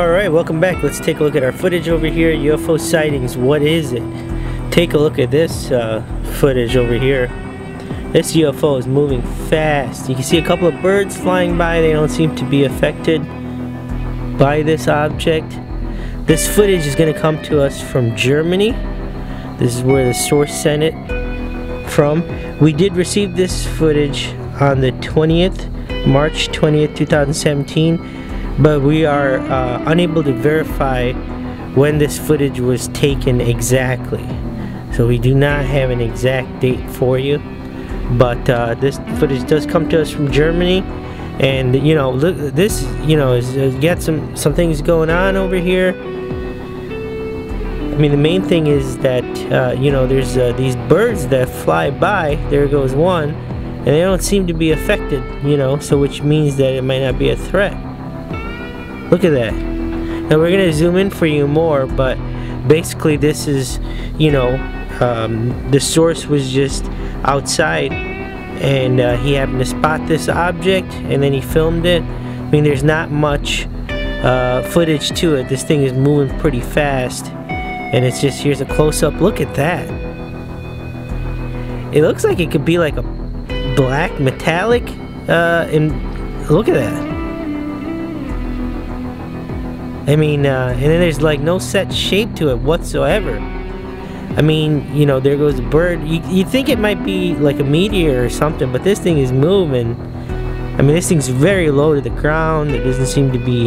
Alright, welcome back. Let's take a look at our footage over here. UFO sightings, what is it? Take a look at this uh, footage over here. This UFO is moving fast. You can see a couple of birds flying by. They don't seem to be affected by this object. This footage is going to come to us from Germany. This is where the source sent it from. We did receive this footage on the 20th, March 20th, 2017 but we are uh, unable to verify when this footage was taken exactly. So we do not have an exact date for you. But uh, this footage does come to us from Germany. And you know, look, this you know is uh, got some some things going on over here. I mean, the main thing is that uh, you know there's uh, these birds that fly by. There goes one, and they don't seem to be affected. You know, so which means that it might not be a threat. Look at that. Now we're gonna zoom in for you more, but basically this is, you know, um, the source was just outside and uh, he happened to spot this object and then he filmed it. I mean, there's not much uh, footage to it. This thing is moving pretty fast and it's just, here's a close-up. Look at that. It looks like it could be like a black metallic uh, and look at that. I mean, uh, and then there's like no set shape to it whatsoever. I mean, you know, there goes the bird. You, you think it might be like a meteor or something, but this thing is moving. I mean, this thing's very low to the ground. There doesn't seem to be,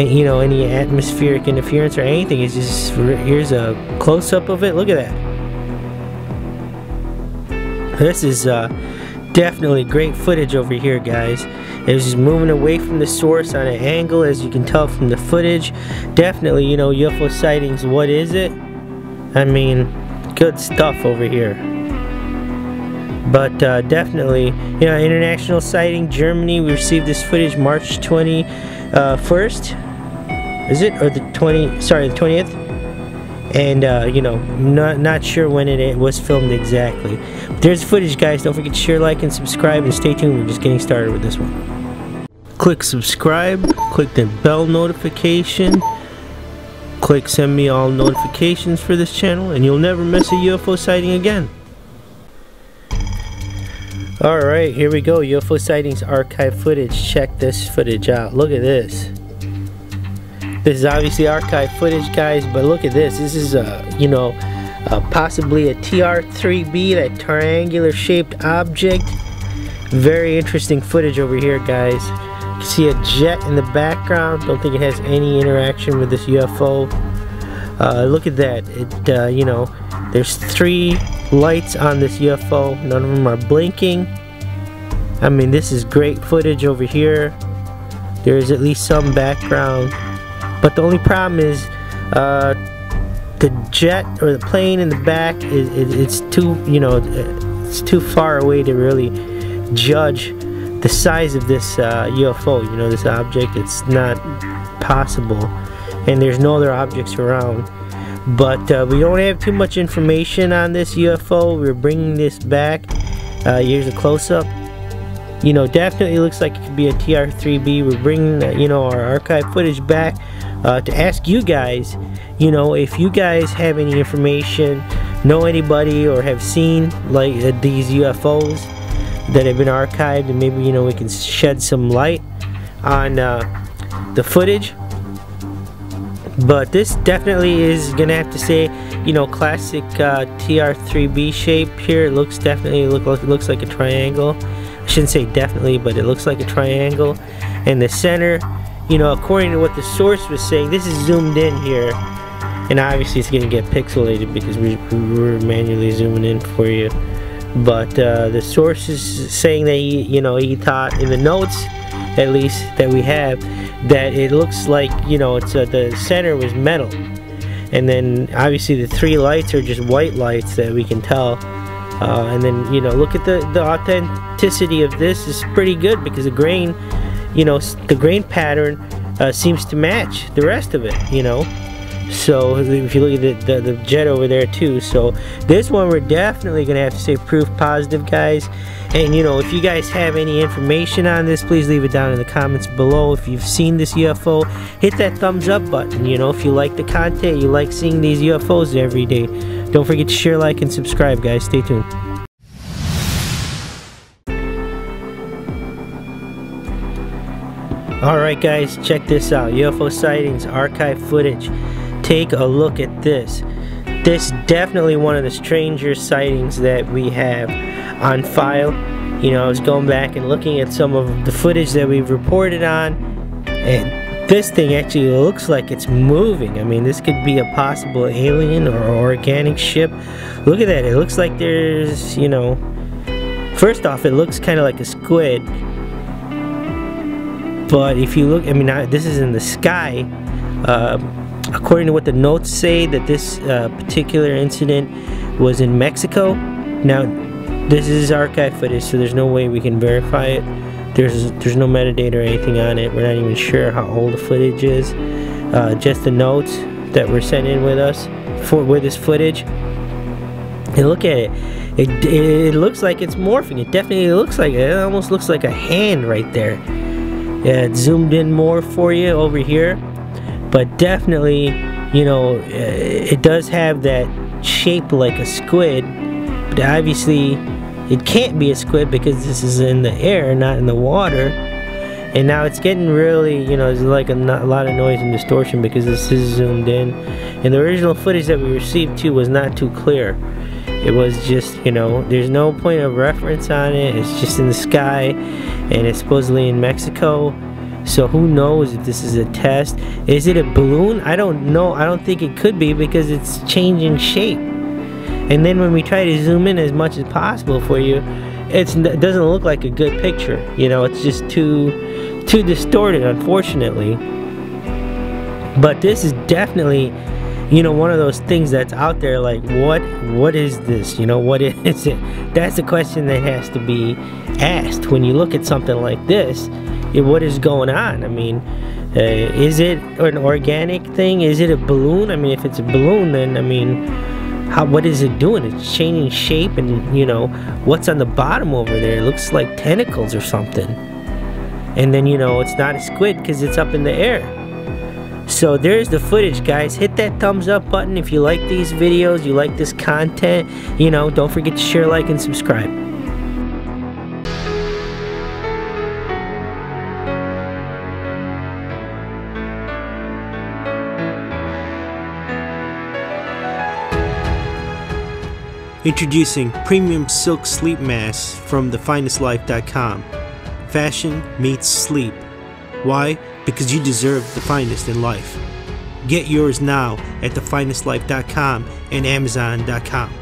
you know, any atmospheric interference or anything. It's just, here's a close-up of it. Look at that. This is uh, definitely great footage over here, guys. It was just moving away from the source on an angle as you can tell from the footage. Definitely, you know, UFO sightings, what is it? I mean, good stuff over here. But uh, definitely, you know, international sighting, Germany, we received this footage March 21st. Uh, is it? Or the 20, sorry, the 20th? And uh, you know not not sure when it was filmed exactly. But there's footage guys. Don't forget to share like and subscribe and stay tuned. We're just getting started with this one. Click subscribe click the bell notification click send me all notifications for this channel and you'll never miss a UFO sighting again. Alright here we go. UFO sightings archive footage. Check this footage out. Look at this this is obviously archive footage, guys, but look at this. This is, a, you know, possibly a TR-3B, that triangular shaped object. Very interesting footage over here, guys. You see a jet in the background. Don't think it has any interaction with this UFO. Uh, look at that. It, uh, you know, there's three lights on this UFO. None of them are blinking. I mean, this is great footage over here. There's at least some background. But the only problem is uh, the jet or the plane in the back is it, it's too you know it's too far away to really judge the size of this uh, UFO. You know this object. It's not possible, and there's no other objects around. But uh, we don't have too much information on this UFO. We're bringing this back. Uh, here's a close-up you know definitely looks like it could be a TR3B we're bringing uh, you know our archive footage back uh, to ask you guys, you know, if you guys have any information, know anybody, or have seen like these UFOs that have been archived, and maybe you know we can shed some light on uh, the footage. But this definitely is gonna have to say, you know, classic uh, TR3B shape here. It looks definitely look like looks like a triangle. I shouldn't say definitely, but it looks like a triangle. And the center you know, according to what the source was saying, this is zoomed in here. And obviously it's going to get pixelated because we, are manually zooming in for you. But uh, the source is saying that he, you know, he thought in the notes, at least that we have, that it looks like, you know, it's uh, the center was metal. And then obviously the three lights are just white lights that we can tell. Uh, and then, you know, look at the, the authenticity of this is pretty good because the grain you know, the grain pattern uh, seems to match the rest of it, you know. So if you look at the, the, the, jet over there too. So this one we're definitely to have to say proof positive, guys. And you know, if you guys have any information on this, please leave it down in the comments below. If you've seen this UFO, hit that thumbs up button. You know, if you like the content, you like seeing these UFOs every day. Don't forget to share, like, and subscribe, guys. Stay tuned. Alright guys, check this out. UFO sightings, archive footage. Take a look at this. This definitely one of the stranger sightings that we have on file. You know, I was going back and looking at some of the footage that we've reported on and this thing actually looks like it's moving. I mean, this could be a possible alien or organic ship. Look at that. It looks like there's, you know, first off, it looks kind of like a squid but if you look, I mean, this is in the sky. Uh, according to what the notes say, that this uh, particular incident was in Mexico. Now, this is archive footage, so there's no way we can verify it. There's there's no metadata or anything on it. We're not even sure how old the footage is. Uh, just the notes that were sent in with us for with this footage. And look at it. It, it looks like it's morphing. It definitely looks like it. It almost looks like a hand right there. Yeah, it zoomed in more for you over here. But definitely, you know, uh, it does have that shape like a squid. But obviously, it can't be a squid because this is in the air, not in the water. And now it's getting really, you know, there's like a, a lot of noise and distortion because this is zoomed in. And the original footage that we received too was not too clear. It was just, you know, there's no point of reference on it. It's just in the sky and it's supposedly in Mexico. So who knows if this is a test? Is it a balloon? I don't know. I don't think it could be because it's changing shape. And then when we try to zoom in as much as possible for you, it doesn't look like a good picture. You know, it's just too too distorted, unfortunately. But this is definitely you know one of those things that's out there like what what is this? You know what is it? That's the question that has to be asked. When you look at something like this what is going on? I mean uh, is it an organic thing? Is it a balloon? I mean if it's a balloon then i mean how what is it doing? It's changing shape and you know what's on the bottom over there? It looks like tentacles or something. And then you know it's not a squid because it's up in the air so there's the footage guys. Hit that thumbs up button if you like these videos, you like this content. You know, don't forget to share, like, and subscribe. Introducing premium silk sleep masks from thefinestlife.com. Fashion meets sleep. Why? Because you deserve the finest in life. Get yours now at thefinestlife.com and amazon.com.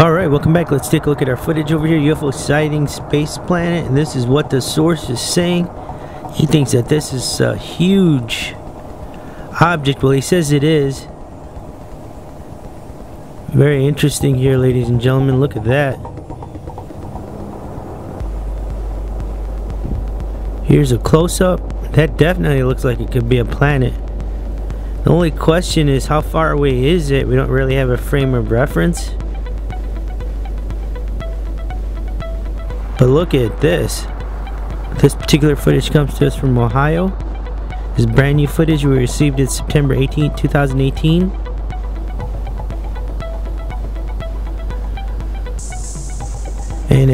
Alright, welcome back. Let's take a look at our footage over here. UFO sighting Space Planet. And this is what the source is saying. He thinks that this is a huge object. Well, he says it is. Very interesting here, ladies and gentlemen. Look at that. Here's a close-up. That definitely looks like it could be a planet. The only question is how far away is it? We don't really have a frame of reference. But look at this. This particular footage comes to us from Ohio. This brand new footage we received it September 18, 2018.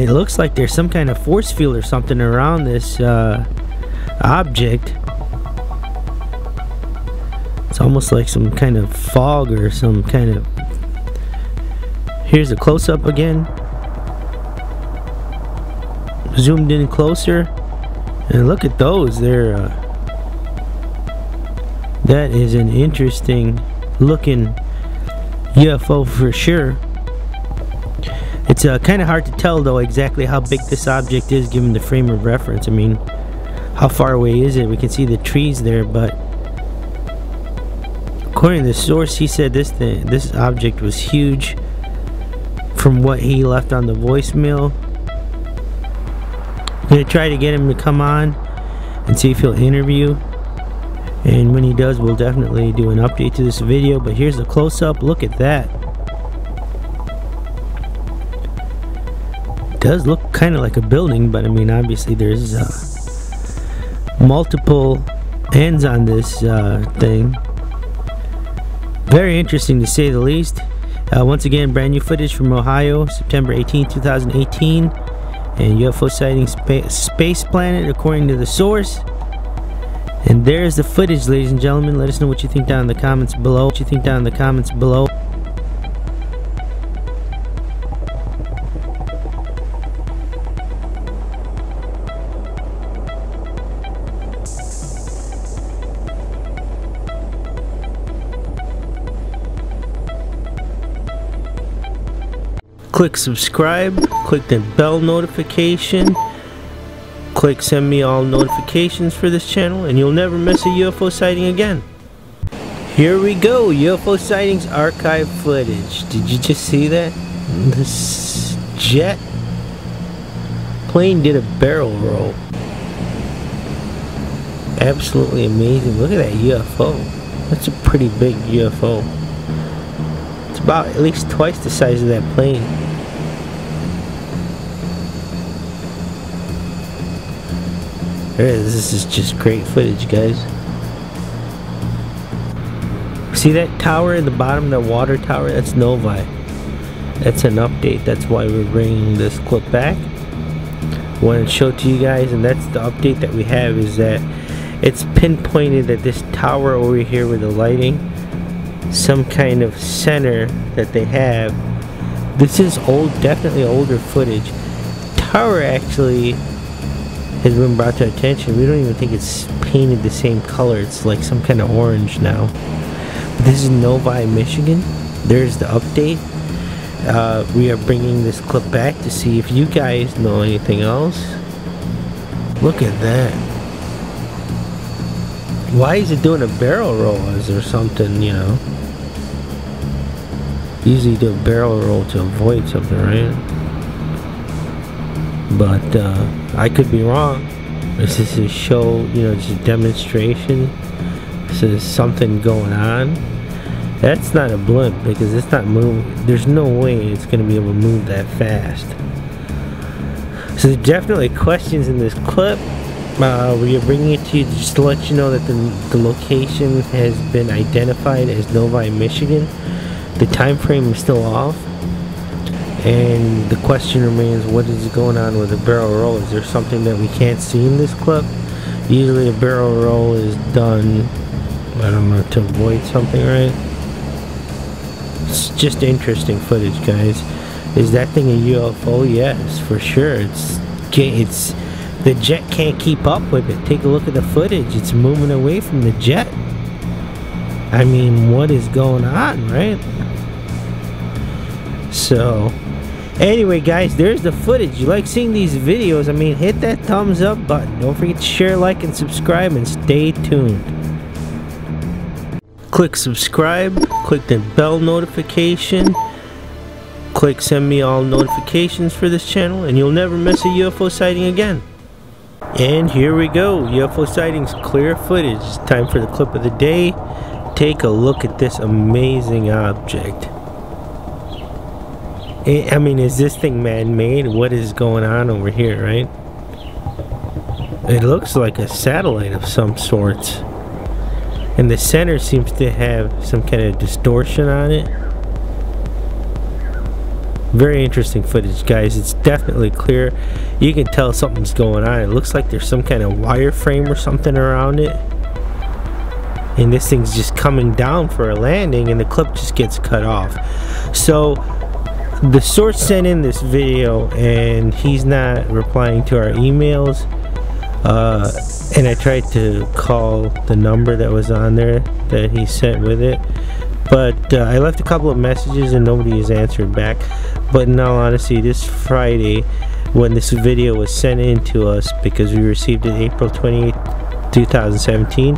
It looks like there's some kind of force field or something around this uh, object. It's almost like some kind of fog or some kind of here's a close-up again. Zoomed in closer. And look at those they're uh, that is an interesting looking UFO for sure it's uh, kind of hard to tell though exactly how big this object is given the frame of reference. I mean, how far away is it? We can see the trees there, but according to the source, he said this thing, this object was huge. From what he left on the voicemail, I'm gonna try to get him to come on and see if he'll interview and when he does we'll definitely do an update to this video but here's a close-up look at that does look kind of like a building but I mean obviously there's uh, multiple ends on this uh, thing very interesting to say the least uh, once again brand new footage from Ohio September 18 2018 and UFO sighting spa space planet according to the source and there's the footage, ladies and gentlemen. Let us know what you think down in the comments below. What you think down in the comments below. Click subscribe, click the bell notification Click send me all notifications for this channel and you'll never miss a UFO sighting again. Here we go, UFO sightings archive footage. Did you just see that? This jet plane did a barrel roll. Absolutely amazing. Look at that UFO. That's a pretty big UFO. It's about at least twice the size of that plane. This is just great footage, guys. See that tower in the bottom, that water tower? That's Novi. That's an update. That's why we're bringing this clip back. Want to show to you guys, and that's the update that we have is that it's pinpointed that this tower over here with the lighting, some kind of center that they have. This is old, definitely older footage. Tower actually has been brought to attention. We don't even think it's painted the same color. It's like some kind of orange now. But this is Novi, Michigan. There's the update. Uh, we are bringing this clip back to see if you guys know anything else. Look at that. Why is it doing a barrel roll? Is there something, you know? Usually do a barrel roll to avoid something, right? But uh, I could be wrong. This is a show, you know, just a demonstration. This is something going on. That's not a blimp because it's not moving. There's no way it's going to be able to move that fast. So there's definitely questions in this clip. Uh, we are bringing it to you just to let you know that the, the location has been identified as Novi, Michigan. The time frame is still off and the question remains what is going on with a barrel roll? Is there something that we can't see in this clip? Usually a barrel roll is done I don't know to avoid something right? It's just interesting footage guys. Is that thing a UFO yes for sure. It's it's the jet can't keep up with it. Take a look at the footage. It's moving away from the jet. I mean what is going on right? So Anyway, guys, there's the footage. You like seeing these videos? I mean, hit that thumbs up button. Don't forget to share, like, and subscribe, and stay tuned. Click subscribe, click the bell notification, click send me all notifications for this channel, and you'll never miss a UFO sighting again. And here we go, UFO sightings clear footage. It's time for the clip of the day. Take a look at this amazing object. I mean, is this thing man-made? What is going on over here, right? It looks like a satellite of some sorts. And the center seems to have some kind of distortion on it. Very interesting footage, guys. It's definitely clear. You can tell something's going on. It looks like there's some kind of wireframe or something around it. And this thing's just coming down for a landing and the clip just gets cut off. So the source sent in this video and he's not replying to our emails uh, and I tried to call the number that was on there that he sent with it but uh, I left a couple of messages and nobody has answered back. But in all honesty this Friday when this video was sent in to us because we received it April 28 2017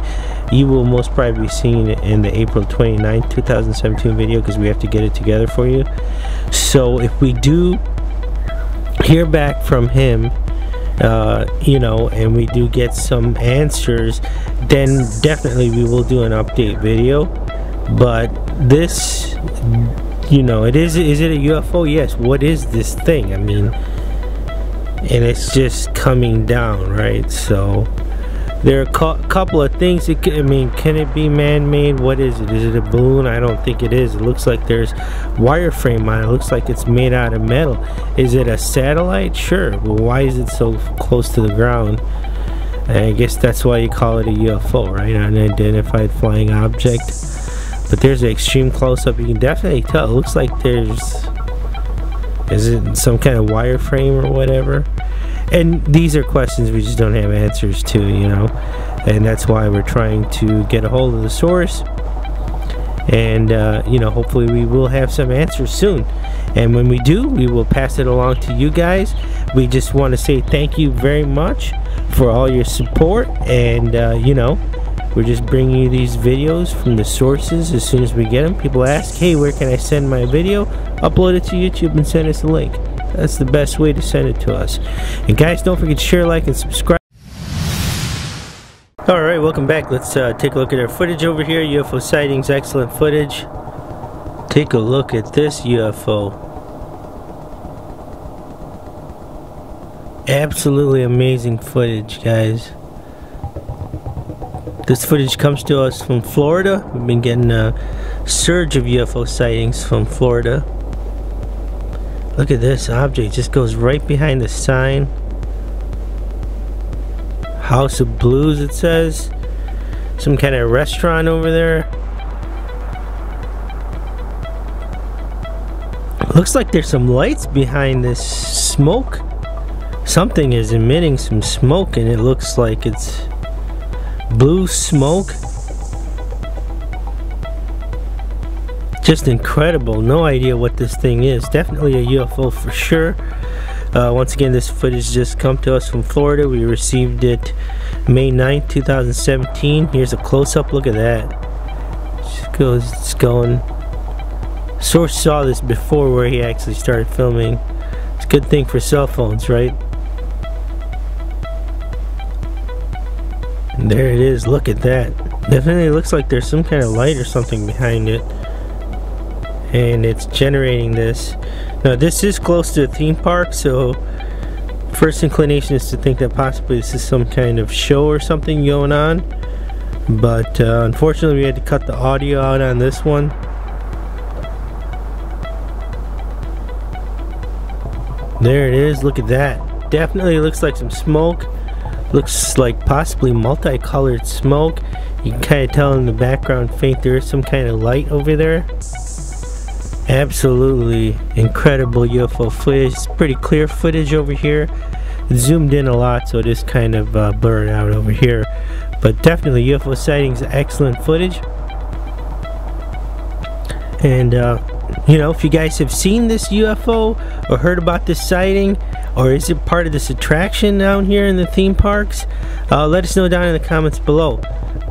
you will most probably be seeing it in the April 29 2017 video because we have to get it together for you so if we do hear back from him uh, you know, and we do get some answers, then definitely we will do an update video. But this, you know, it is is it a UFO? Yes. What is this thing? I mean, and it's just coming down, right? So there are a couple of things it I mean can it be man-made? What is it? Is it a balloon? I don't think it is. It looks like there's wireframe on it. it looks like it's made out of metal. Is it a satellite? Sure but why is it so close to the ground? And I guess that's why you call it a UFO right? Unidentified flying object. But there's an extreme close-up. You can definitely tell. It looks like there's is it some kind of wireframe or whatever and these are questions we just don't have answers to you know? And that's why we're trying to get a hold of the source. And uh, you know hopefully we will have some answers soon. And when we do we will pass it along to you guys. We just want to say thank you very much for all your support. And uh, you know we're just bringing you these videos from the sources as soon as we get them people ask hey where can I send my video? Upload it to YouTube and send us a link that's the best way to send it to us. And guys, don't forget to share, like, and subscribe. Alright, welcome back. Let's uh, take a look at our footage over here. UFO sightings, excellent footage. Take a look at this UFO. Absolutely amazing footage, guys. This footage comes to us from Florida. We've been getting a surge of UFO sightings from Florida. Look at this object, just goes right behind the sign. House of Blues it says. Some kind of restaurant over there. Looks like there's some lights behind this smoke. Something is emitting some smoke and it looks like it's blue smoke. Just incredible. No idea what this thing is. Definitely a UFO for sure. Uh, once again this footage just come to us from Florida. We received it May 9th 2017 here's a close-up. Look at that. Just goes it's going. Source saw this before where he actually started filming. It's a good thing for cell phones right? And there it is. Look at that. Definitely looks like there's some kind of light or something behind it and it's generating this. Now this is close to a theme park so first inclination is to think that possibly this is some kind of show or something going on. But uh, unfortunately we had to cut the audio out on this one. There it is. Look at that. Definitely looks like some smoke. Looks like possibly multicolored smoke. You can kind of tell in the background faint there is some kind of light over there absolutely incredible UFO footage. It's pretty clear footage over here. zoomed in a lot, so it is kind of uh, blurred out over here. But definitely UFO sightings, excellent footage. And uh, you know, if you guys have seen this UFO or heard about this sighting, or is it part of this attraction down here in the theme parks, uh, let us know down in the comments below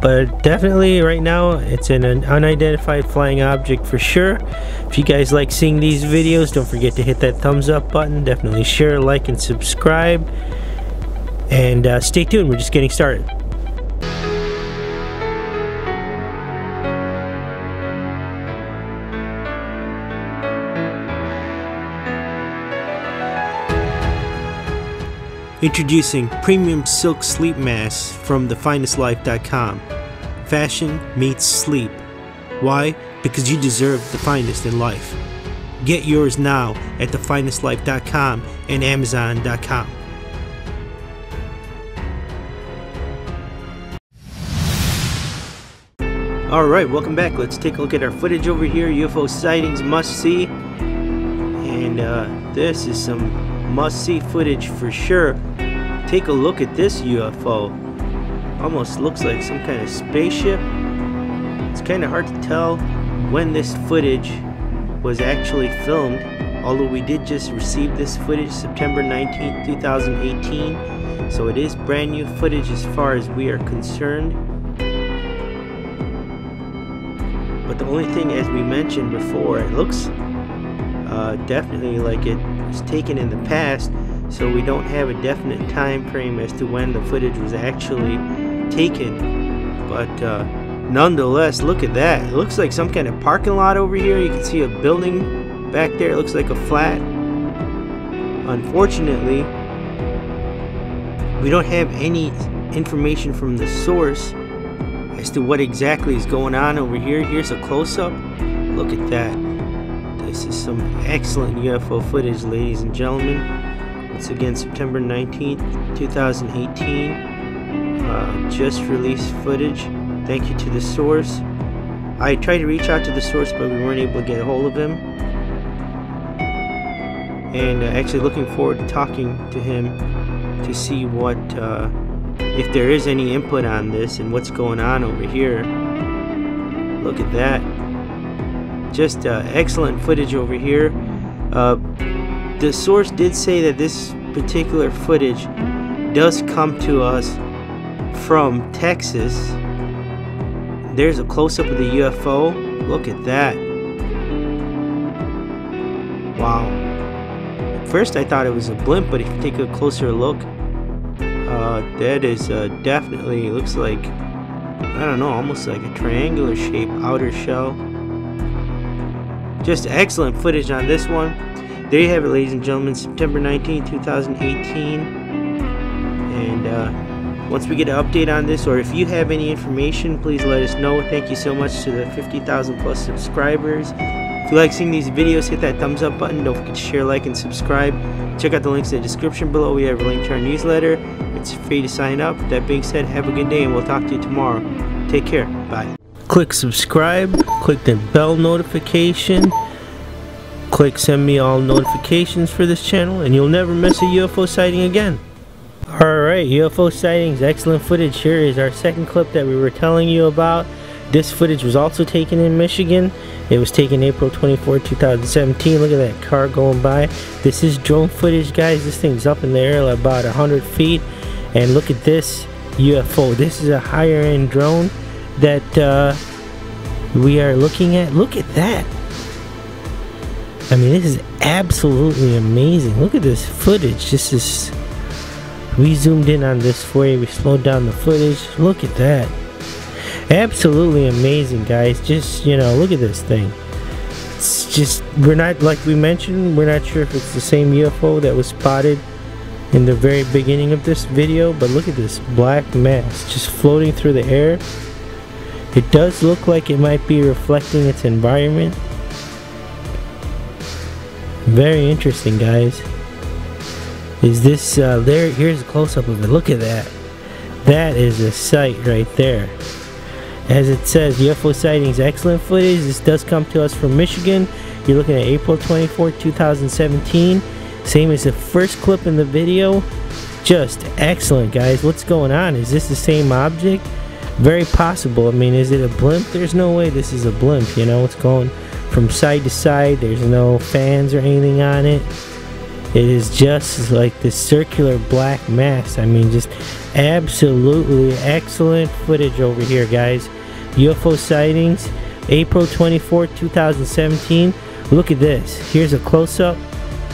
but definitely right now it's an unidentified flying object for sure. If you guys like seeing these videos don't forget to hit that thumbs up button. Definitely share like and subscribe. And uh, stay tuned. We're just getting started Introducing premium silk sleep masks from thefinestlife.com. Fashion meets sleep. Why? Because you deserve the finest in life. Get yours now at thefinestlife.com and amazon.com. Alright, welcome back. Let's take a look at our footage over here. UFO sightings must see. And uh, this is some must see footage for sure. Take a look at this UFO. Almost looks like some kind of spaceship. It's kind of hard to tell when this footage was actually filmed, although we did just receive this footage September 19, 2018. So it is brand new footage as far as we are concerned. But the only thing, as we mentioned before, it looks uh, definitely like it was taken in the past. So we don't have a definite time frame as to when the footage was actually taken. But uh, nonetheless, look at that. It looks like some kind of parking lot over here. You can see a building back there. It looks like a flat. Unfortunately, we don't have any information from the source as to what exactly is going on over here. Here's a close-up. Look at that. This is some excellent UFO footage, ladies and gentlemen. Again, September 19th, 2018. Uh, just released footage. Thank you to the source. I tried to reach out to the source, but we weren't able to get a hold of him. And uh, actually looking forward to talking to him to see what, uh, if there is any input on this and what's going on over here. Look at that. Just uh, excellent footage over here. The source did say that this particular footage does come to us from Texas. There's a close-up of the UFO. Look at that. Wow. At first I thought it was a blimp, but if you take a closer look, uh, that is uh, definitely, looks like, I don't know, almost like a triangular shape outer shell. Just excellent footage on this one. There you have it, ladies and gentlemen, September 19, 2018. And uh, once we get an update on this, or if you have any information, please let us know. Thank you so much to the 50,000 plus subscribers. If you like seeing these videos, hit that thumbs up button. Don't forget to share, like, and subscribe. Check out the links in the description below. We have a link to our newsletter. It's free to sign up. That being said, have a good day, and we'll talk to you tomorrow. Take care. Bye. Click subscribe. Click the bell notification Click send me all notifications for this channel and you'll never miss a UFO sighting again. Alright, UFO sightings, excellent footage. Here is our second clip that we were telling you about. This footage was also taken in Michigan. It was taken April 24, 2017. Look at that car going by. This is drone footage, guys. This thing's up in the air about 100 feet. And look at this UFO. This is a higher end drone that uh, we are looking at. Look at that. I mean, this is absolutely amazing. Look at this footage. This is. We zoomed in on this for you. We slowed down the footage. Look at that. Absolutely amazing, guys. Just, you know, look at this thing. It's just, we're not, like we mentioned, we're not sure if it's the same UFO that was spotted in the very beginning of this video, but look at this black mass just floating through the air. It does look like it might be reflecting its environment very interesting, guys. Is this, uh, there, here's a close-up of it. Look at that. That is a sight right there. As it says, UFO sightings, excellent footage. This does come to us from Michigan. You're looking at April 24, 2017. Same as the first clip in the video. Just excellent, guys. What's going on? Is this the same object? Very possible. I mean, is it a blimp? There's no way this is a blimp, you know? What's going from side to side. There's no fans or anything on it. It is just like this circular black mass. I mean, just absolutely excellent footage over here, guys. UFO sightings, April 24, 2017. Look at this. Here's a close-up,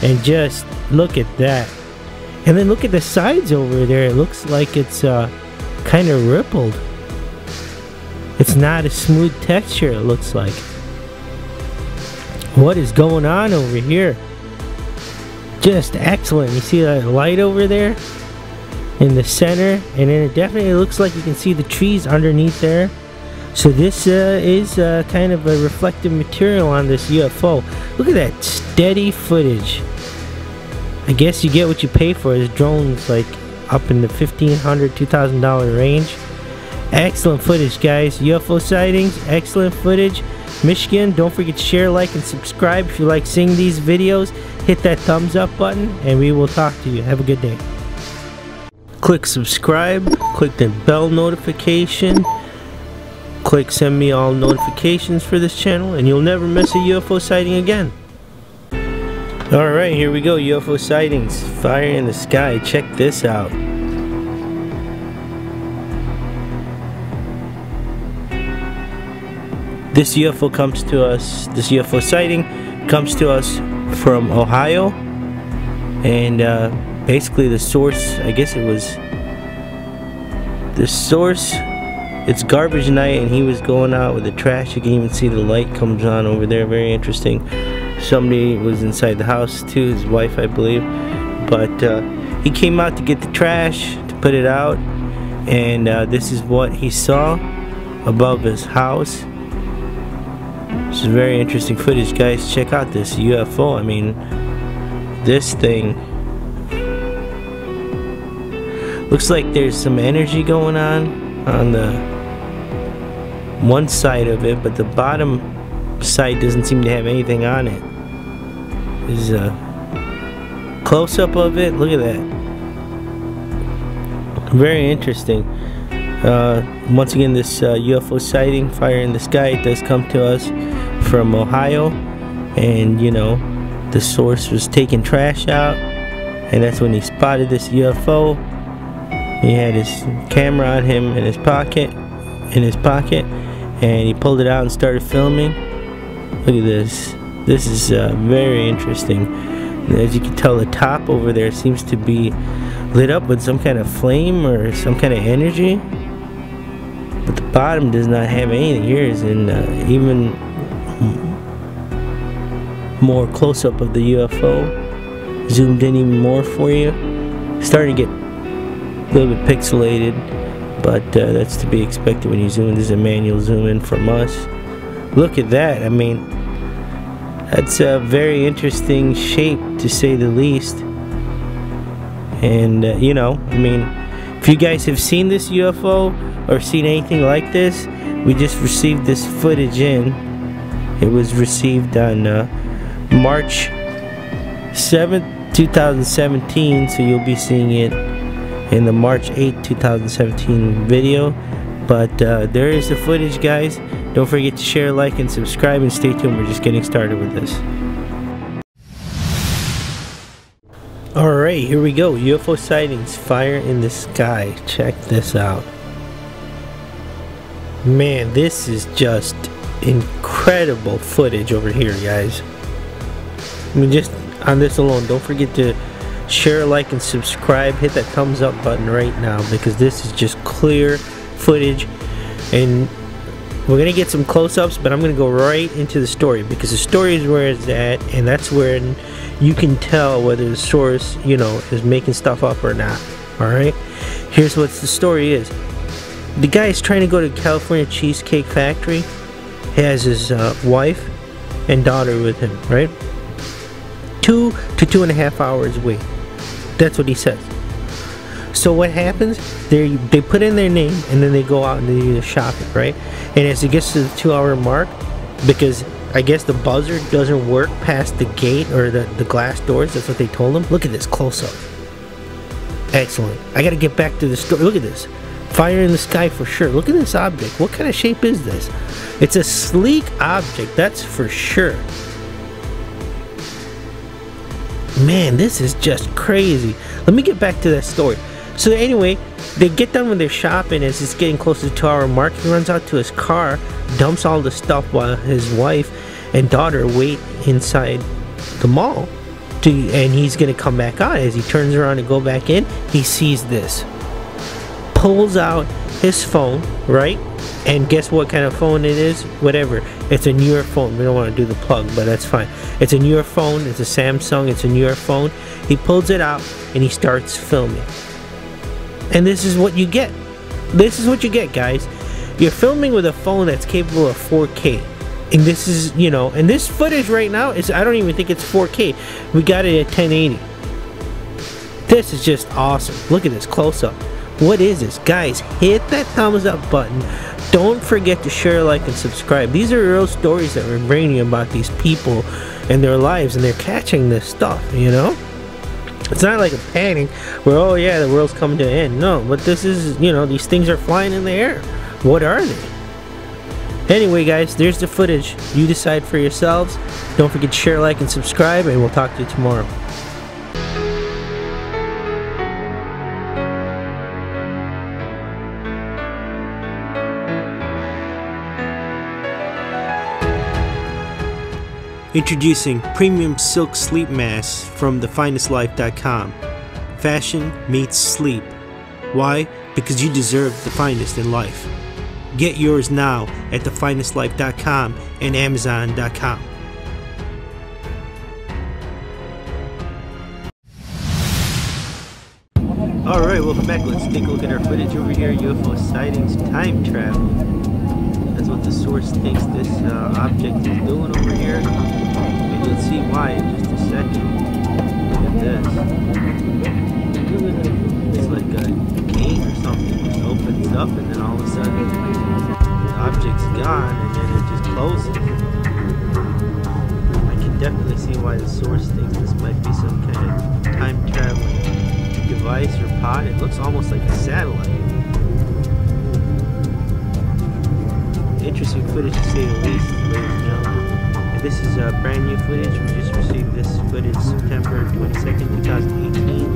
and just look at that. And then look at the sides over there. It looks like it's uh, kind of rippled. It's not a smooth texture, it looks like. What is going on over here? Just excellent. You see that light over there in the center, and then it definitely looks like you can see the trees underneath there. So this uh, is uh, kind of a reflective material on this UFO. Look at that steady footage. I guess you get what you pay for. This drone's like up in the $1,500, $2,000 range. Excellent footage, guys. UFO sightings, excellent footage. Michigan, don't forget to share, like, and subscribe if you like seeing these videos. Hit that thumbs up button, and we will talk to you. Have a good day. Click subscribe, click the bell notification, click send me all notifications for this channel, and you'll never miss a UFO sighting again. Alright, here we go. UFO sightings. Fire in the sky. Check this out. This UFO comes to us, this UFO sighting comes to us from Ohio. And uh, basically the source, I guess it was the source it's garbage night and he was going out with the trash. You can even see the light comes on over there very interesting. Somebody was inside the house too his wife I believe. But uh, he came out to get the trash to put it out. And uh, this is what he saw above his house this is very interesting footage guys. Check out this UFO I mean this thing. Looks like there's some energy going on on the one side of it but the bottom side doesn't seem to have anything on it. There's a close-up of it. Look at that. Very interesting uh, once again this uh, UFO sighting fire in the sky does come to us from Ohio. And you know the source was taking trash out. And that's when he spotted this UFO he had his camera on him in his pocket in his pocket. And he pulled it out and started filming. Look at this. This is uh, very interesting. As you can tell the top over there seems to be lit up with some kind of flame or some kind of energy but the bottom does not have here is in uh, even more close-up of the UFO zoomed in even more for you starting to get a little bit pixelated but uh, that's to be expected when you zoom in. This is a manual zoom in from us. Look at that. I mean that's a very interesting shape to say the least. And uh, you know I mean if you guys have seen this UFO or seen anything like this we just received this footage in it was received on uh, March 7th 2017 so you'll be seeing it in the March 8 2017 video but uh, there is the footage guys don't forget to share like and subscribe and stay tuned we're just getting started with this Alright, here we go. UFO sightings, fire in the sky. Check this out. Man, this is just incredible footage over here, guys. I mean, just on this alone, don't forget to share, like, and subscribe. Hit that thumbs up button right now because this is just clear footage. And we're going to get some close-ups, but I'm going to go right into the story because the story is where it's at, and that's where you can tell whether the source, you know, is making stuff up or not. Alright? Here's what the story is. The guy is trying to go to California Cheesecake Factory. He has his uh, wife and daughter with him, right? Two to two and a half hours wait. That's what he says. So what happens? They they put in their name and then they go out and they do the shopping, right? And as it gets to the two hour mark, because I guess the buzzer doesn't work past the gate or the, the glass doors. That's what they told him. Look at this close up. Excellent. I gotta get back to the store. Look at this. Fire in the sky for sure. Look at this object. What kind of shape is this? It's a sleek object, that's for sure. Man, this is just crazy. Let me get back to that story. So anyway, they get done with their shopping as it's getting close to the two hour mark. He runs out to his car, dumps all the stuff while his wife and daughter wait inside the mall. To, and he's gonna come back out. As he turns around to go back in, he sees this. Pulls out his phone, right? And guess what kind of phone it is? Whatever. It's a newer phone. We don't want to do the plug, but that's fine. It's a newer phone. It's a Samsung. It's a newer phone. He pulls it out and he starts filming. And this is what you get. This is what you get, guys. You're filming with a phone that's capable of 4K. And this is, you know, and this footage right now is, I don't even think it's 4K. We got it at 1080. This is just awesome. Look at this close up. What is this? Guys, hit that thumbs up button. Don't forget to share, like, and subscribe. These are real stories that we're bringing about these people and their lives, and they're catching this stuff, you know? It's not like a panic where, oh yeah, the world's coming to an end. No, but this is, you know, these things are flying in the air. What are they? Anyway, guys, there's the footage. You decide for yourselves. Don't forget to share, like, and subscribe, and we'll talk to you tomorrow. Introducing Premium Silk Sleep Masks from thefinestlife.com. Fashion meets sleep. Why? Because you deserve the finest in life. Get yours now at thefinestlife.com and amazon.com. Alright, welcome back. Let's take a look at our footage over here. UFO sightings, time travel. What the source thinks this uh, object is doing over here. And you'll see why in just a second. Look at this. It's like a gate or something. It opens up and then all of a sudden the object's gone and then it just closes. I can definitely see why the source thinks this might be some kind of time traveling device or pod. It looks almost like a satellite. Interesting footage to say the least, ladies and gentlemen. This is uh, brand new footage. We just received this footage September 22nd, 2018.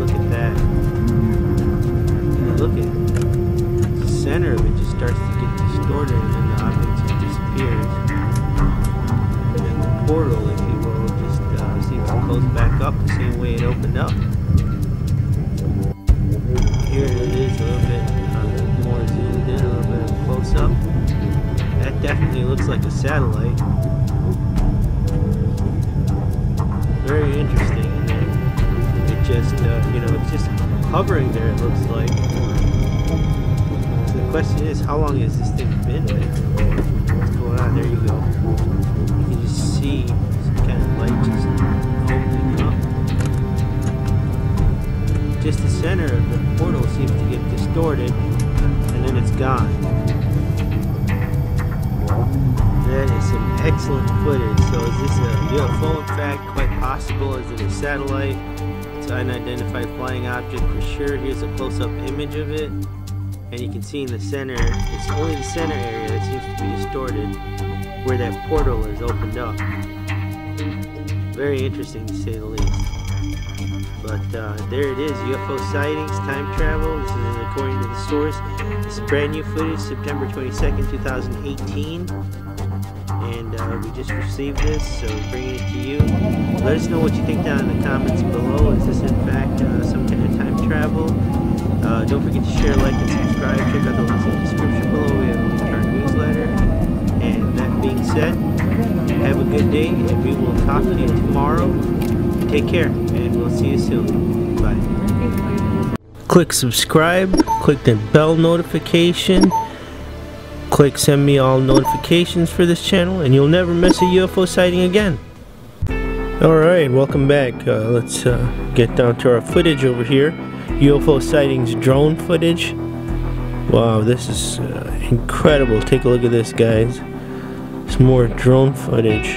An unidentified flying object for sure. Here's a close-up image of it. And you can see in the center, it's only the center area that seems to be distorted where that portal is opened up. Very interesting to say the least. But uh, there it is, UFO sightings, time travel. This is according to the source. This is brand new footage, September 22nd, 2018. We just received this, so we're bringing it to you. Let us know what you think down in the comments below. Is this in fact uh, some kind of time travel? Uh, don't forget to share, like, and subscribe. Check out the links in the description below. We have a link to our newsletter. And that being said, have a good day, and we will talk to you tomorrow. Take care, and we'll see you soon. Bye. Click subscribe, click the bell notification, click send me all notifications for this channel, and you'll never miss a UFO sighting again. Alright, welcome back. Uh, let's uh, get down to our footage over here. UFO sightings drone footage. Wow, this is uh, incredible. Take a look at this, guys. Some more drone footage.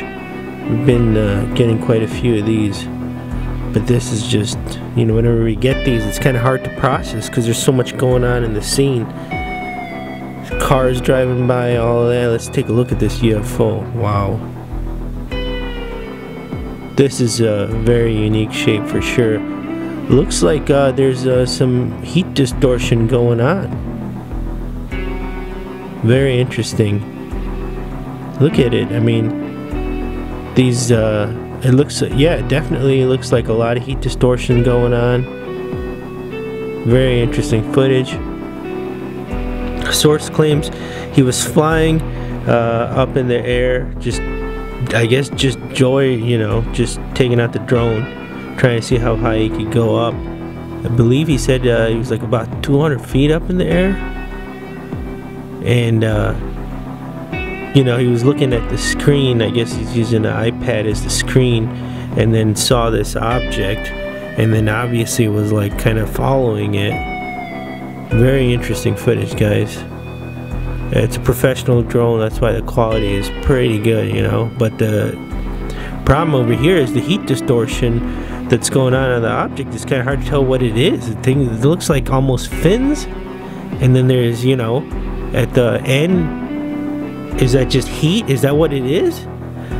We've been uh, getting quite a few of these but this is just you know whenever we get these it's kind of hard to process because there's so much going on in the scene cars driving by all that. Let's take a look at this UFO wow. This is a very unique shape for sure. Looks like uh, there's uh, some heat distortion going on. Very interesting. Look at it. I mean these uh, it looks yeah it definitely looks like a lot of heat distortion going on. Very interesting footage source claims he was flying uh, up in the air just I guess just joy you know just taking out the drone trying to see how high he could go up I believe he said uh, he was like about 200 feet up in the air and uh, you know, he was looking at the screen. I guess he's using an iPad as the screen, and then saw this object, and then obviously was like kind of following it. Very interesting footage, guys. It's a professional drone, that's why the quality is pretty good, you know. But the problem over here is the heat distortion that's going on on the object. It's kind of hard to tell what it is. The thing it looks like almost fins, and then there's you know, at the end is that just heat? Is that what it is?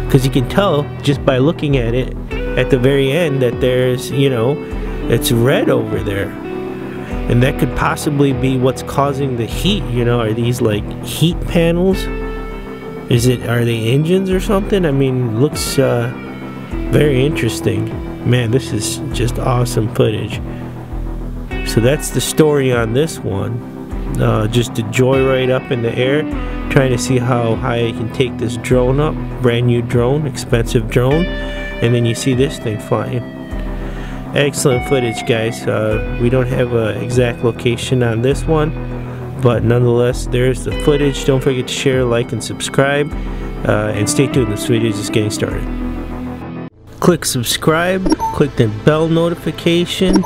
Because you can tell just by looking at it at the very end that there's, you know, it's red over there. And that could possibly be what's causing the heat, you know, are these like heat panels? Is it, are they engines or something? I mean, looks uh, very interesting. Man, this is just awesome footage. So that's the story on this one. Uh, just a joyride up in the air, trying to see how high I can take this drone up. Brand new drone, expensive drone. And then you see this thing flying. Excellent footage, guys. Uh, we don't have an exact location on this one, but nonetheless, there's the footage. Don't forget to share, like, and subscribe. Uh, and stay tuned, this video is just getting started. Click subscribe, click the bell notification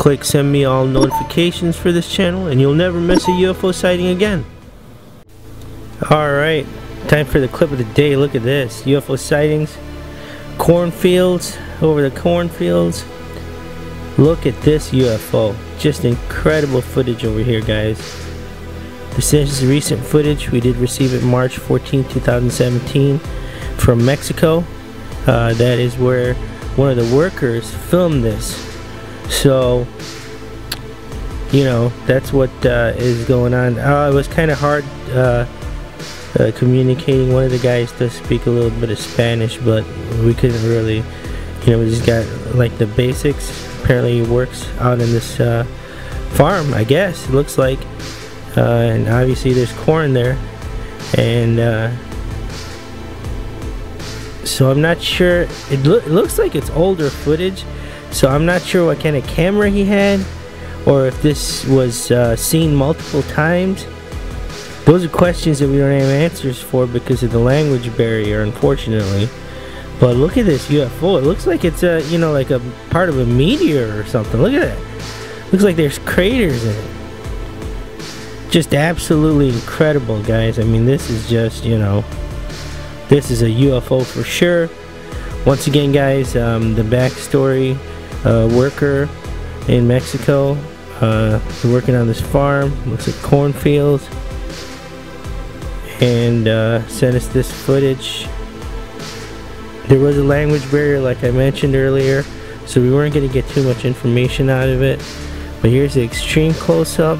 Click send me all notifications for this channel and you'll never miss a UFO sighting again. Alright, time for the clip of the day. Look at this. UFO sightings. Cornfields, over the cornfields. Look at this UFO. Just incredible footage over here, guys. This is recent footage. We did receive it March 14, 2017 from Mexico. Uh, that is where one of the workers filmed this so you know that's what uh, is going on uh, it was kind of hard uh, uh, communicating one of the guys does speak a little bit of Spanish but we couldn't really you know we just got like the basics. Apparently works out in this uh, farm I guess. It looks like uh, and obviously there's corn there. And so I'm not sure. It, lo it looks like it's older footage. So I'm not sure what kind of camera he had or if this was uh, seen multiple times. Those are questions that we don't have answers for because of the language barrier, unfortunately. But look at this UFO. It looks like it's a, you know, like a part of a meteor or something. Look at that. Looks like there's craters in it. Just absolutely incredible, guys. I mean, this is just, you know, this is a UFO for sure. Once again, guys, um, the backstory uh, worker in Mexico. Uh, working on this farm. Looks like cornfields. And uh, sent us this footage. There was a language barrier, like I mentioned earlier, so we weren't going to get too much information out of it. But here's the extreme close-up.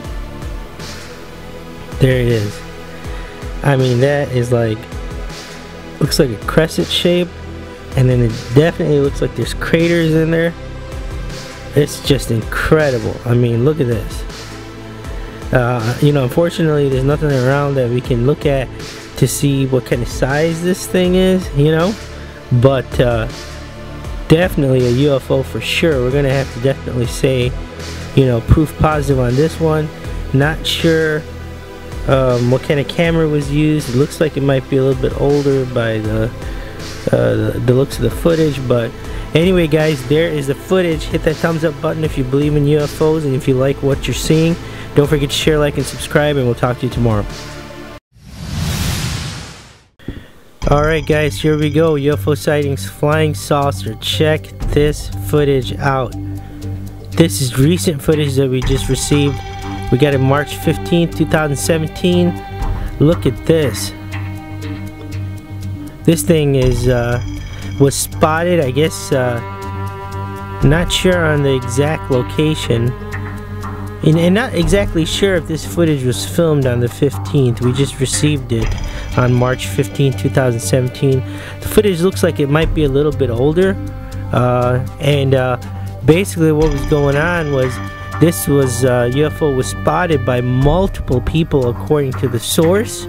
There it is. I mean, that is like looks like a crescent shape, and then it definitely looks like there's craters in there it's just incredible I mean look at this uh, you know unfortunately there's nothing around that we can look at to see what kind of size this thing is you know but uh, definitely a UFO for sure we're gonna have to definitely say you know proof positive on this one not sure um, what kind of camera was used it looks like it might be a little bit older by the, uh, the, the looks of the footage but Anyway guys, there is the footage. Hit that thumbs up button if you believe in UFOs and if you like what you're seeing. Don't forget to share, like, and subscribe and we'll talk to you tomorrow. Alright guys, here we go. UFO sightings, flying saucer. Check this footage out. This is recent footage that we just received. We got it March 15th, 2017. Look at this. This thing is uh, was spotted, I guess, uh, not sure on the exact location. And, and, not exactly sure if this footage was filmed on the 15th. We just received it on March 15, 2017. The footage looks like it might be a little bit older. Uh, and uh, basically what was going on was this was uh, UFO was spotted by multiple people according to the source.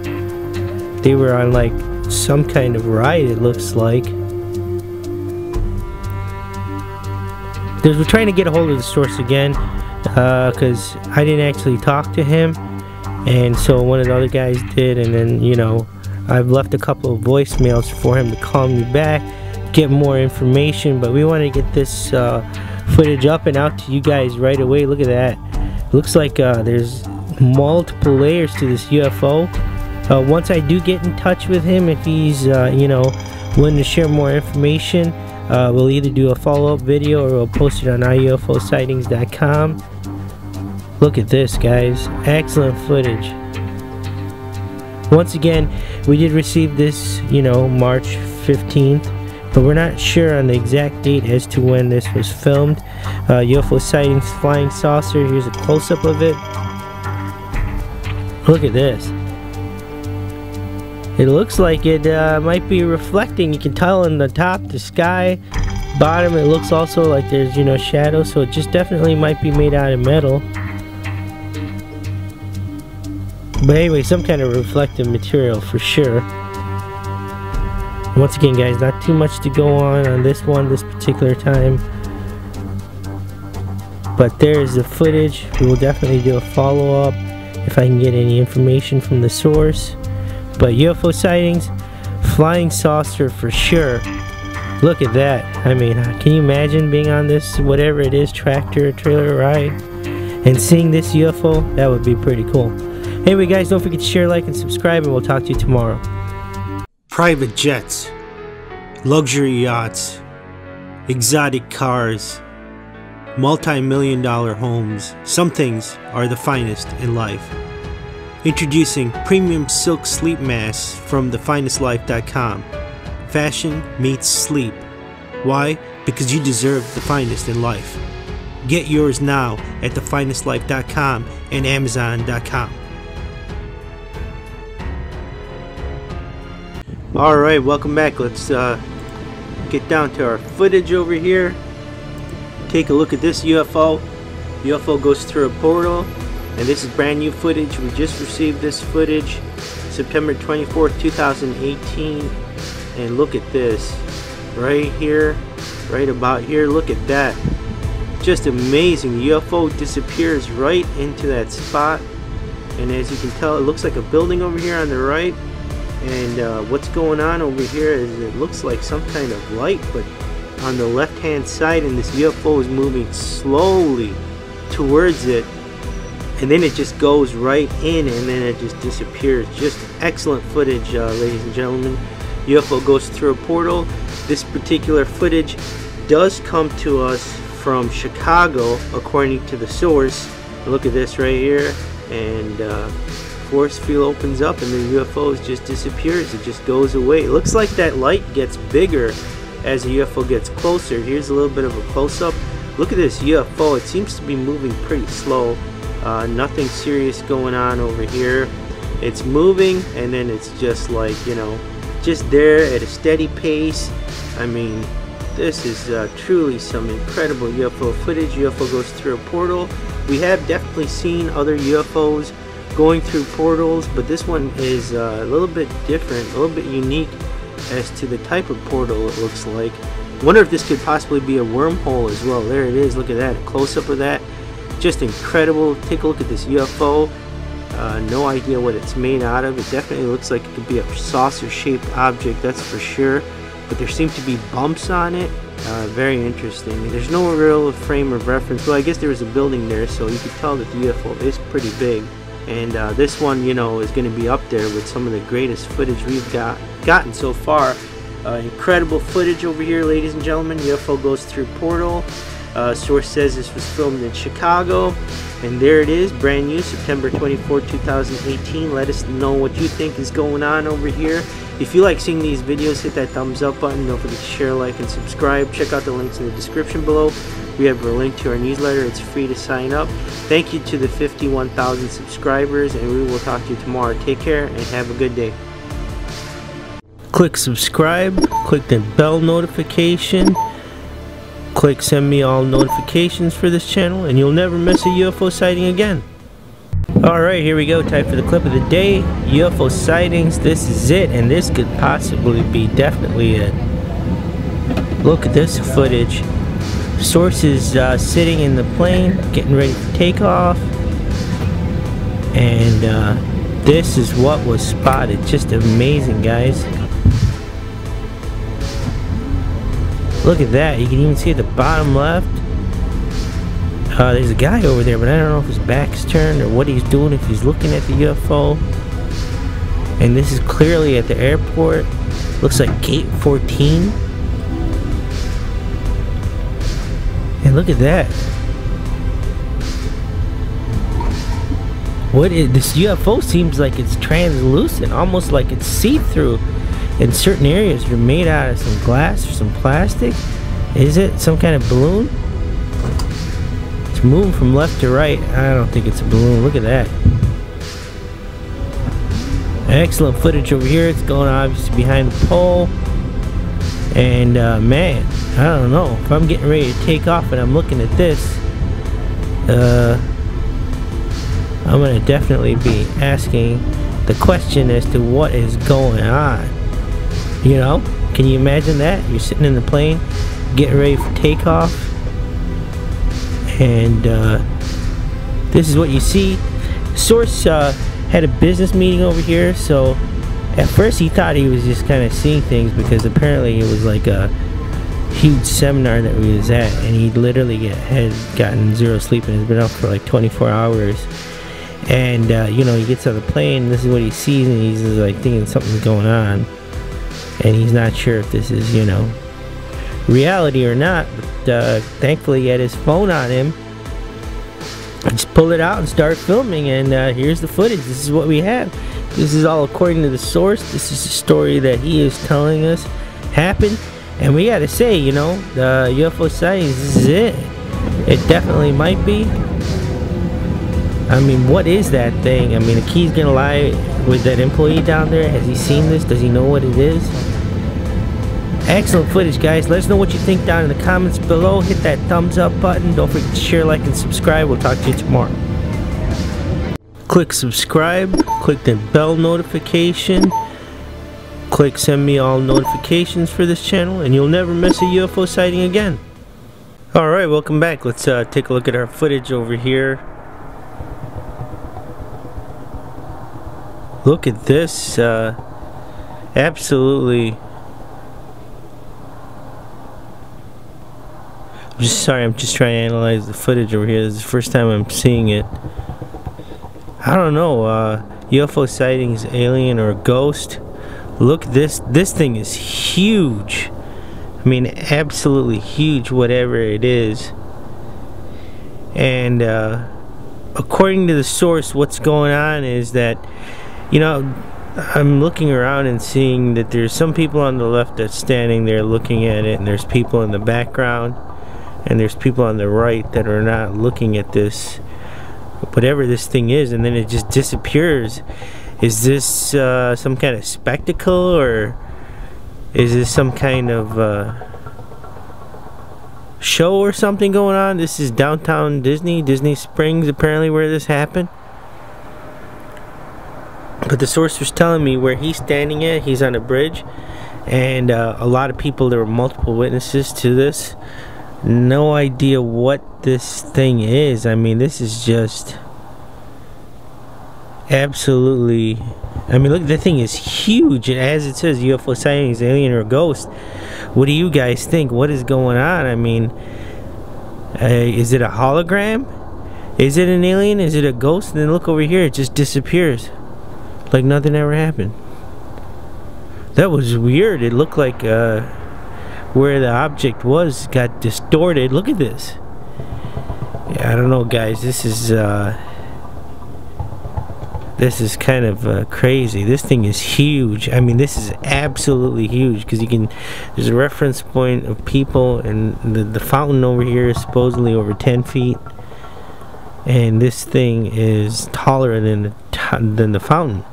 They were on like some kind of ride it looks like. we're trying to get a hold of the source again because uh, I didn't actually talk to him and so one of the other guys did and then you know I've left a couple of voicemails for him to call me back get more information but we want to get this uh, footage up and out to you guys right away. Look at that. Looks like uh, there's multiple layers to this UFO uh, once I do get in touch with him if he's uh, you know willing to share more information uh, we'll either do a follow-up video or we'll post it on UFOsightings.com. Look at this, guys. Excellent footage. Once again, we did receive this, you know, March 15th, but we're not sure on the exact date as to when this was filmed. Uh, UFO sightings, flying saucer. Here's a close-up of it. Look at this. It looks like it uh, might be reflecting. You can tell in the top, the sky, bottom it looks also like there's you know shadow so it just definitely might be made out of metal but anyway some kind of reflective material for sure once again guys not too much to go on on this one this particular time but there's the footage we will definitely do a follow-up if I can get any information from the source but UFO sightings flying saucer for sure Look at that. I mean, can you imagine being on this, whatever it is, tractor, trailer ride, and seeing this UFO? That would be pretty cool. Anyway, guys, don't forget to share, like, and subscribe, and we'll talk to you tomorrow. Private jets, luxury yachts, exotic cars, multi-million dollar homes. Some things are the finest in life. Introducing premium silk sleep masks from thefinestlife.com. Fashion meets sleep. Why? Because you deserve the finest in life. Get yours now at thefinestlife.com and amazon.com. Alright, welcome back. Let's uh, get down to our footage over here. Take a look at this UFO. UFO goes through a portal and this is brand new footage. We just received this footage September 24th, 2018 and look at this right here right about here look at that just amazing UFO disappears right into that spot and as you can tell it looks like a building over here on the right and uh, what's going on over here is it looks like some kind of light but on the left hand side and this UFO is moving slowly towards it and then it just goes right in and then it just disappears just excellent footage uh, ladies and gentlemen UFO goes through a portal. This particular footage does come to us from Chicago, according to the source. Look at this right here, and uh, force field opens up, and the UFO just disappears. It just goes away. It looks like that light gets bigger as the UFO gets closer. Here's a little bit of a close-up. Look at this UFO. It seems to be moving pretty slow. Uh, nothing serious going on over here. It's moving, and then it's just like, you know, just there at a steady pace. I mean, this is uh, truly some incredible UFO footage. UFO goes through a portal. We have definitely seen other UFOs going through portals, but this one is uh, a little bit different, a little bit unique as to the type of portal it looks like. wonder if this could possibly be a wormhole as well. There it is. Look at that. A close-up of that. Just incredible. Take a look at this UFO. Uh, no idea what it's made out of. It definitely looks like it could be a saucer-shaped object, that's for sure. But there seem to be bumps on it. Uh, very interesting. There's no real frame of reference. Well, I guess there was a building there, so you could tell that the UFO is pretty big. And uh, this one, you know, is going to be up there with some of the greatest footage we've got gotten so far. Uh, incredible footage over here, ladies and gentlemen. UFO goes through portal. Uh, source says this was filmed in Chicago. And there it is, brand new, September 24, 2018. Let us know what you think is going on over here. If you like seeing these videos, hit that thumbs up button. Don't forget to share, like, and subscribe. Check out the links in the description below. We have a link to our newsletter. It's free to sign up. Thank you to the 51,000 subscribers, and we will talk to you tomorrow. Take care and have a good day. Click subscribe, click the bell notification Click send me all notifications for this channel and you'll never miss a UFO sighting again. Alright, here we go. Time for the clip of the day. UFO sightings. This is it and this could possibly be definitely it. Look at this footage. Source is uh, sitting in the plane, getting ready for takeoff. And uh, this is what was spotted. Just amazing, guys. Look at that. You can even see at the bottom left. Uh, there's a guy over there, but I don't know if his back's turned or what he's doing, if he's looking at the UFO. And this is clearly at the airport. Looks like gate 14. Look at that. What is this UFO seems like it's translucent, almost like it's see-through in certain areas You're made out of some glass or some plastic. Is it some kind of balloon? It's moving from left to right. I don't think it's a balloon. Look at that. Excellent footage over here. It's going obviously behind the pole. And uh, man, I don't know if I'm getting ready to take off and I'm looking at this. Uh, I'm gonna definitely be asking the question as to what is going on. You know, can you imagine that? You're sitting in the plane, getting ready for takeoff, and uh, this is what you see. Source uh, had a business meeting over here, so at first he thought he was just kind of seeing things because apparently it was like a huge seminar that we was at, and he literally had gotten zero sleep and has been up for like 24 hours. And uh, you know, he gets on the plane. This is what he sees, and he's like thinking something's going on, and he's not sure if this is you know reality or not. But uh, thankfully, he had his phone on him. Just pull it out and start filming, and uh, here's the footage. This is what we have. This is all according to the source. This is the story that he is telling us happened. And we gotta say, you know, the UFO sightings, this is it. It definitely might be. I mean, what is that thing? I mean, the key's gonna lie with that employee down there. Has he seen this? Does he know what it is? Excellent footage, guys. Let us know what you think down in the comments below. Hit that thumbs up button. Don't forget to share, like, and subscribe. We'll talk to you tomorrow. Click subscribe. Click the bell notification. Click send me all notifications for this channel, and you'll never miss a UFO sighting again. Alright, welcome back. Let's uh, take a look at our footage over here. Look at this. Uh, absolutely I'm just sorry, I'm just trying to analyze the footage over here. This is the first time I'm seeing it. I don't know, uh, UFO sightings, alien or ghost. Look, this this thing is huge. I mean, absolutely huge, whatever it is. And uh, according to the source, what's going on is that, you know, I'm looking around and seeing that there's some people on the left that's standing there looking at it, and there's people in the background and there's people on the right that are not looking at this whatever this thing is and then it just disappears. Is this uh, some kind of spectacle or is this some kind of uh, show or something going on? This is downtown Disney Disney Springs apparently where this happened. But the source was telling me where he's standing at he's on a bridge and uh, a lot of people there were multiple witnesses to this no idea what this thing is. I mean, this is just absolutely. I mean, look, the thing is huge. And as it says, UFO sightings, alien or ghost. What do you guys think? What is going on? I mean, uh, is it a hologram? Is it an alien? Is it a ghost? And then look over here, it just disappears. Like nothing ever happened. That was weird. It looked like. Uh, where the object was got distorted. Look at this. Yeah, I don't know, guys. This is uh, this is kind of uh, crazy. This thing is huge. I mean, this is absolutely huge because you can. There's a reference point of people, and the the fountain over here is supposedly over 10 feet, and this thing is taller than the than the fountain.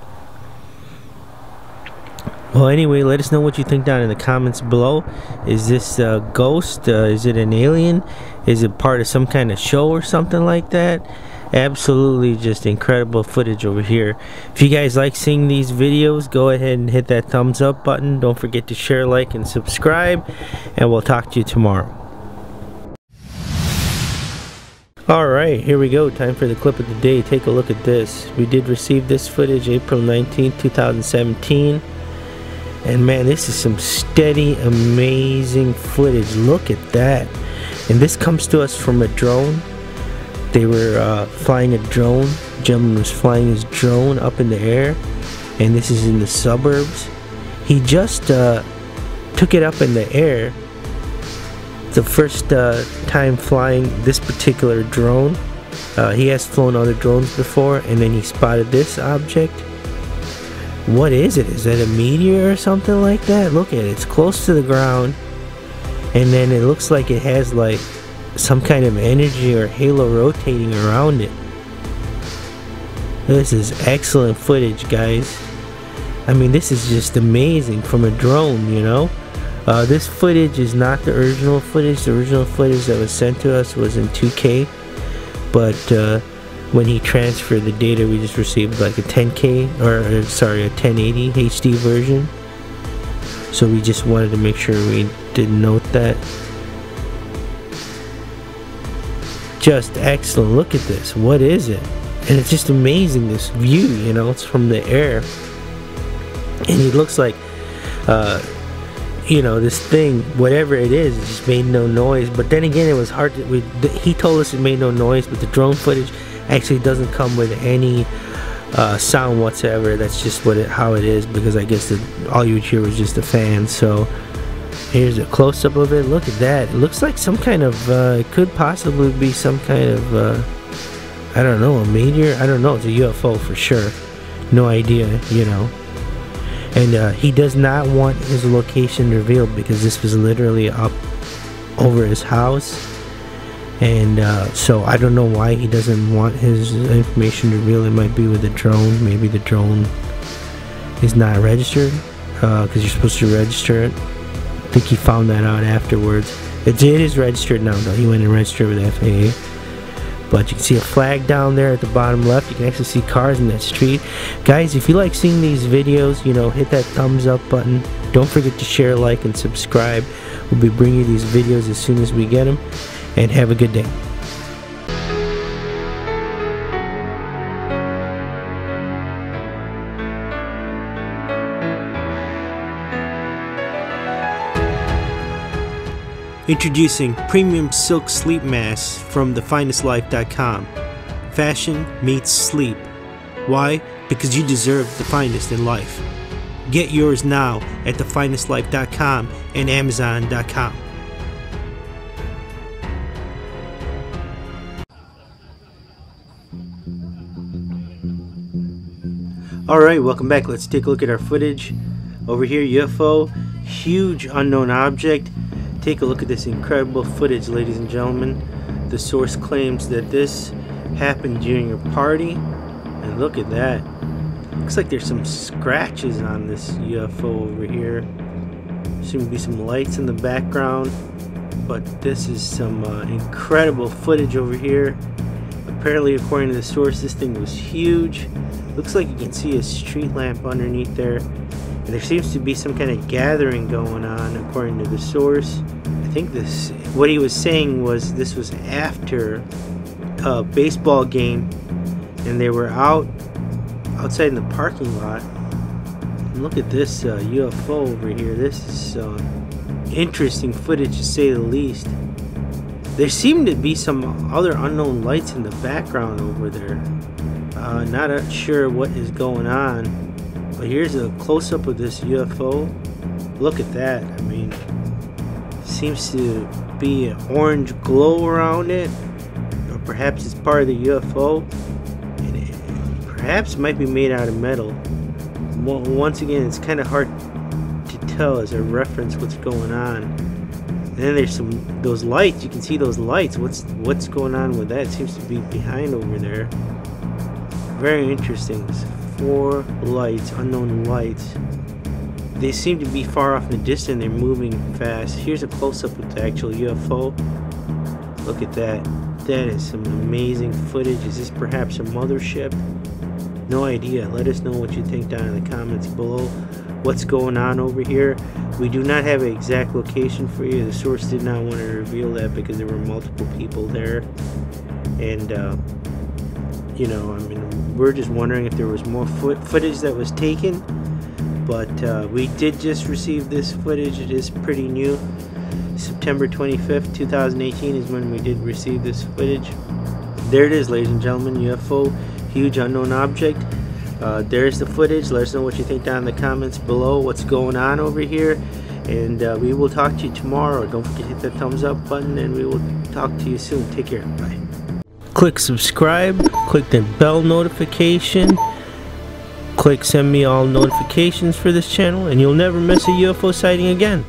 Well, anyway, let us know what you think down in the comments below. Is this a ghost? Uh, is it an alien? Is it part of some kind of show or something like that? Absolutely just incredible footage over here. If you guys like seeing these videos, go ahead and hit that thumbs up button. Don't forget to share, like, and subscribe. And we'll talk to you tomorrow. Alright, here we go. Time for the clip of the day. Take a look at this. We did receive this footage April 19, 2017. And man, this is some steady, amazing footage. Look at that. And this comes to us from a drone. They were uh, flying a drone. Gentleman was flying his drone up in the air. And this is in the suburbs. He just uh, took it up in the air. The first uh, time flying this particular drone. Uh, he has flown other drones before, and then he spotted this object what is it? Is that a meteor or something like that? Look at it. It's close to the ground. And then it looks like it has like some kind of energy or halo rotating around it. This is excellent footage, guys. I mean, this is just amazing from a drone, you know? Uh, this footage is not the original footage. The original footage that was sent to us was in 2K, but uh, when he transferred the data, we just received like a 10K or uh, sorry, a 1080 HD version. So we just wanted to make sure we did note that. Just excellent. Look at this. What is it? And it's just amazing this view. You know, it's from the air, and it looks like. Uh, you know this thing whatever it is it just made no noise but then again it was hard to we, he told us it made no noise but the drone footage actually doesn't come with any uh, sound whatsoever. That's just what it how it is because I guess the, all you would hear was just the fan. So here's a close-up of it. Look at that. It looks like some kind of uh, it could possibly be some kind of uh, I don't know a meteor? I don't know. It's a UFO for sure. No idea you know. And uh, he does not want his location revealed because this was literally up over his house and uh, so I don't know why he doesn't want his information revealed it might be with the drone. Maybe the drone is not registered because uh, you're supposed to register it. I think he found that out afterwards. It, is registered now though. He went and registered with FAA but you can see a flag down there at the bottom left. You can actually see cars in that street. Guys if you like seeing these videos you know hit that thumbs up button. Don't forget to share like and subscribe. We'll be bringing you these videos as soon as we get them and have a good day Introducing premium silk sleep masks from thefinestlife.com. Fashion meets sleep. Why? Because you deserve the finest in life. Get yours now at thefinestlife.com and amazon.com. Alright, welcome back. Let's take a look at our footage. Over here, UFO, huge unknown object Take a look at this incredible footage, ladies and gentlemen. The source claims that this happened during a party. And look at that. Looks like there's some scratches on this UFO over here. Seem to be some lights in the background. But this is some uh, incredible footage over here. Apparently, according to the source, this thing was huge. Looks like you can see a street lamp underneath there. And there seems to be some kind of gathering going on according to the source. I think this, what he was saying was this was after a baseball game and they were out outside in the parking lot. And look at this uh, UFO over here. This is uh, interesting footage to say the least. There seem to be some other unknown lights in the background over there. Uh, not sure what is going on. But here's a close-up of this UFO. Look at that. I mean, seems to be an orange glow around it. Or perhaps it's part of the UFO. And it perhaps might be made out of metal. Once again, it's kind of hard to tell as a reference what's going on. And then there's some those lights. You can see those lights. What's what's going on with that? It seems to be behind over there. Very interesting four lights, unknown lights. They seem to be far off in the distance. They're moving fast. Here's a close-up of the actual UFO. Look at that. That is some amazing footage. Is this perhaps a mothership? No idea. Let us know what you think down in the comments below. What's going on over here? We do not have an exact location for you. The source did not want to reveal that because there were multiple people there. And, uh, you know, I mean, we're just wondering if there was more footage that was taken. But uh, we did just receive this footage. It is pretty new. September 25th, 2018 is when we did receive this footage. There it is, ladies and gentlemen. UFO, huge unknown object. Uh, there's the footage. Let us know what you think down in the comments below. What's going on over here. And uh, we will talk to you tomorrow. Don't forget to hit that thumbs up button and we will talk to you soon. Take care. Bye click subscribe, click the bell notification, click send me all notifications for this channel, and you'll never miss a UFO sighting again.